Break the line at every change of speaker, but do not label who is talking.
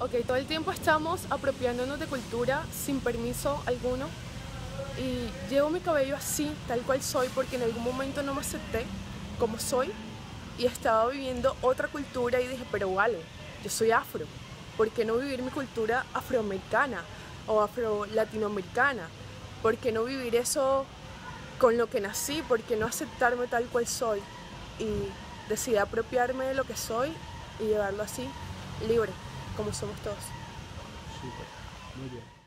Ok, todo el tiempo estamos apropiándonos de cultura sin permiso alguno y llevo mi cabello así, tal cual soy, porque en algún momento no me acepté como soy y estaba viviendo otra cultura y dije, pero vale, yo soy afro, ¿por qué no vivir mi cultura afroamericana o afro-latinoamericana? ¿Por qué no vivir eso con lo que nací? ¿Por qué no aceptarme tal cual soy? Y decidí apropiarme de lo que soy y llevarlo así, libre como somos todos.
Súper, muy bien.